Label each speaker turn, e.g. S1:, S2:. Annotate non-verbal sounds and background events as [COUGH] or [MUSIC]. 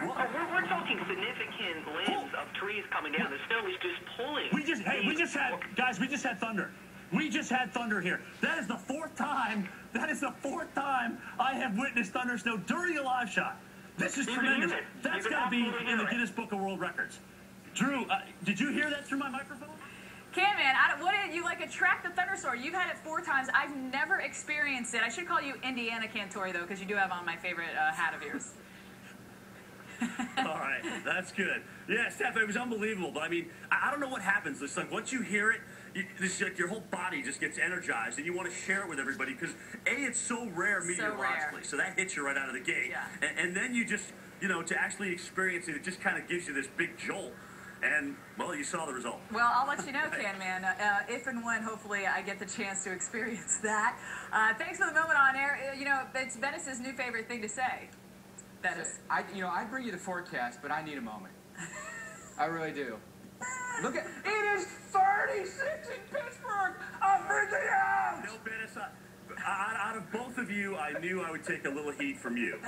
S1: We're, we're talking significant limbs of trees coming down. The snow is just pulling.
S2: We just hey, we just had guys, we just had thunder. We just had thunder here. That is the fourth time. That is the fourth time I have witnessed thunder snow during a live shot. This is
S1: You
S2: tremendous.
S1: hear it.
S2: That's
S1: You can
S2: got to be in the. Guinness Book of World Records. Drew, uh, did you hear that through my microphone?
S3: Can man, I don't, what did you like attract the thunderstorm? You've had it four times. I've never experienced it. I should call you Indiana Cantore though, because you do have on my favorite uh, hat of yours.
S2: That's good. Yeah, Steph, it was unbelievable. But I mean, I, I don't know what happens. It's like once you hear it, you, this like your whole body just gets energized, and you want to share it with everybody because a it's so rare meteorologically, so that hits you right out of the gate.
S3: Yeah.
S2: And, and then you just, you know, to actually experience it, it just kind of gives you this big jolt. And well, you saw the result.
S3: Well, I'll let you know, [LAUGHS] Can Man, uh, uh, if and when hopefully I get the chance to experience [LAUGHS] that. Uh, thanks for the moment on air. Uh, You know, it's Venice's new favorite thing to say. Venice.
S4: I, you know, I bring you the forecast, but I need a moment. I really do. [LAUGHS] Look at it is 36 in Pittsburgh. I'm freaking out.
S2: No, Dennis, I, out, out of both of you, I knew I would take a little heat from you.